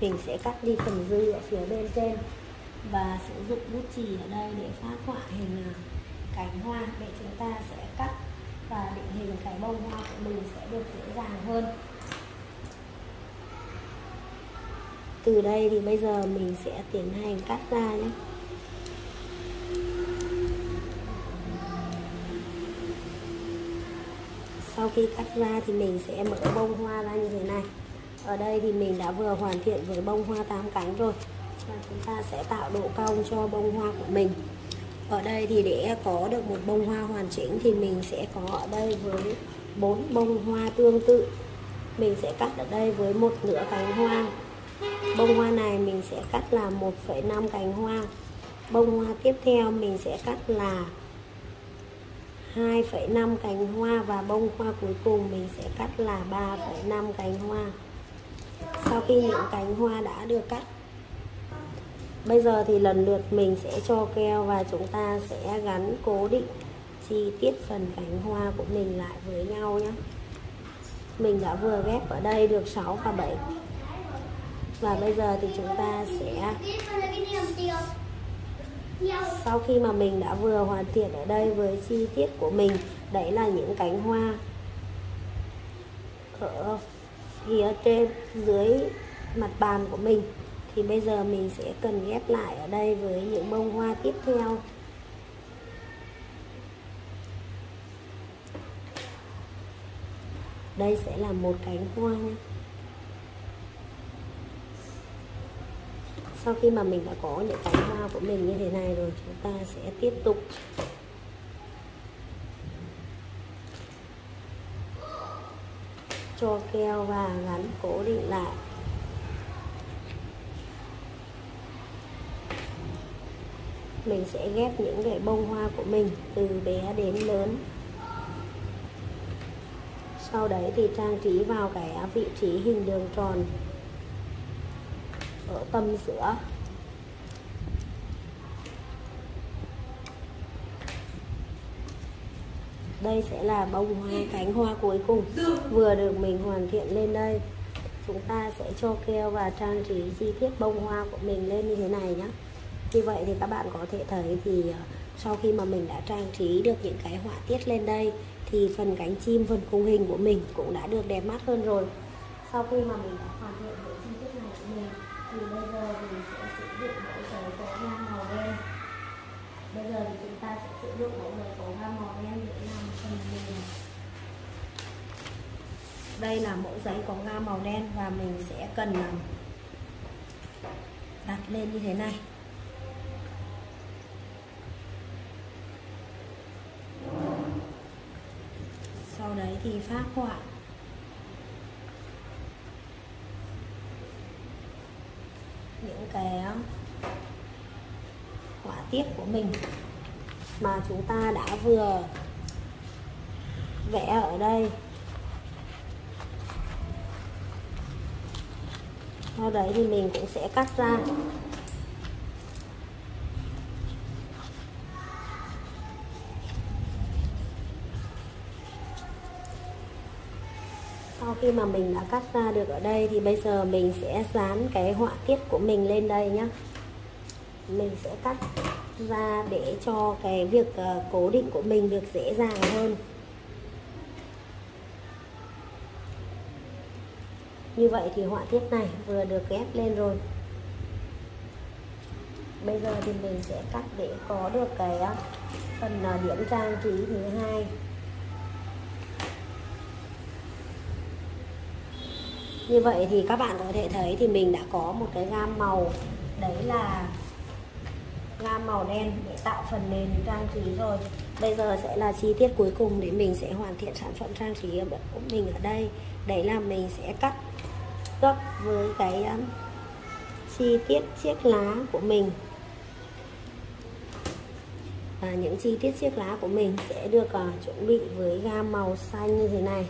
mình sẽ cắt đi phần dư ở phía bên trên và sử dụng bút chì ở đây để phát họa hình à, cánh hoa để chúng ta sẽ cắt và định hình cái bông hoa của mình sẽ được dễ dàng hơn. Từ đây thì bây giờ mình sẽ tiến hành cắt ra nhé. Sau khi cắt ra thì mình sẽ mở bông hoa ra như thế này ở đây thì mình đã vừa hoàn thiện với bông hoa tám cánh rồi. Và chúng ta sẽ tạo độ cong cho bông hoa của mình. Ở đây thì để có được một bông hoa hoàn chỉnh thì mình sẽ có ở đây với bốn bông hoa tương tự. Mình sẽ cắt ở đây với một nửa cánh hoa. Bông hoa này mình sẽ cắt là 1,5 cánh hoa. Bông hoa tiếp theo mình sẽ cắt là 2,5 cánh hoa. Và bông hoa cuối cùng mình sẽ cắt là 3,5 cánh hoa sau khi những cánh hoa đã được cắt. Bây giờ thì lần lượt mình sẽ cho keo và chúng ta sẽ gắn cố định chi tiết phần cánh hoa của mình lại với nhau nhé. Mình đã vừa ghép ở đây được 6 và 7 và bây giờ thì chúng ta sẽ sau khi mà mình đã vừa hoàn thiện ở đây với chi tiết của mình, đấy là những cánh hoa ở phía trên, dưới mặt bàn của mình. Thì bây giờ mình sẽ cần ghép lại ở đây với những bông hoa tiếp theo. Đây sẽ là một cánh hoa nha sau khi mà mình đã có những cánh hoa của mình như thế này rồi, chúng ta sẽ tiếp tục cho keo và gắn cố định lại. Mình sẽ ghép những cái bông hoa của mình từ bé đến lớn. Sau đấy thì trang trí vào cái vị trí hình đường tròn ở tâm giữa. Đây sẽ là bông hoa cánh hoa cuối cùng vừa được mình hoàn thiện lên đây. Chúng ta sẽ cho keo và trang trí chi tiết bông hoa của mình lên như thế này nhé như vậy thì các bạn có thể thấy thì ờ, sau khi mà mình đã trang trí được những cái họa tiết lên đây thì phần cánh chim, phần khung hình của mình cũng đã được đẹp mắt hơn rồi. Sau khi mà mình đã hoàn thiện bộ chi tiết này của mình, thì bây giờ mình sẽ sử dụng mẫu giấy có gam màu đen bây giờ thì chúng ta sẽ sử dụng mẫu giấy có gam màu đen để làm phần nền đây là mẫu giấy có ga màu đen và mình sẽ cần à, đặt lên như thế này. Sau đấy thì phát họa những cái à, họa tiết của mình mà chúng ta đã vừa vẽ ở đây. Sau đấy, thì mình cũng sẽ cắt ra. Sau khi mà mình đã cắt ra được ở đây, thì bây giờ mình sẽ dán cái họa tiết của mình lên đây nhé mình sẽ cắt ra để cho cái việc ờ, cố định của mình được dễ dàng hơn. Như vậy thì họa tiết này vừa được ghép lên rồi. Bây giờ thì mình sẽ cắt để có được cái ờ, phần ờ, điểm trang trí thứ hai. Như vậy thì các bạn có thể thấy thì mình đã có một cái gam màu. Đấy là gam màu đen để tạo phần nền trang trí rồi. Bây giờ sẽ là chi tiết cuối cùng để mình sẽ hoàn thiện sản phẩm trang trí của mình ở đây. Đấy là mình sẽ cắt gấp với cái um, chi tiết chiếc lá của mình. Và những chi tiết chiếc lá của mình sẽ được uh, chuẩn bị với gam màu xanh như thế này.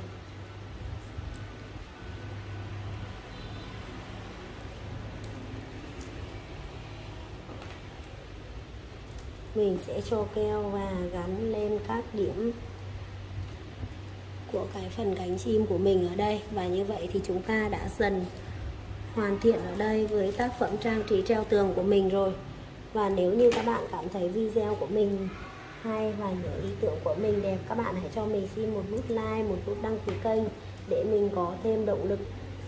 Mình sẽ cho keo và gắn lên các điểm của cái phần cánh chim của mình ở đây. Và như vậy thì chúng ta đã dần hoàn thiện ở đây với tác phẩm trang trí treo tường của mình rồi. Và nếu như các bạn cảm thấy video của mình hay và những ý tưởng của mình đẹp, các bạn hãy cho mình xin một nút like, một nút đăng ký kênh để mình có thêm động lực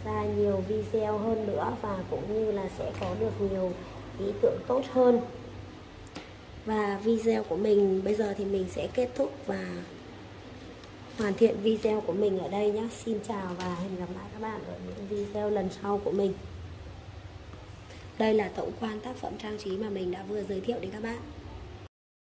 ra nhiều video hơn nữa và cũng như là sẽ có được nhiều ý tưởng tốt hơn. Và video của mình bây giờ thì mình sẽ kết thúc và hoàn thiện video của mình ở đây nhé Xin chào và hẹn gặp lại các bạn ở những video lần sau của mình. Đây là tổng quan tác phẩm trang trí mà mình đã vừa giới thiệu đến các bạn.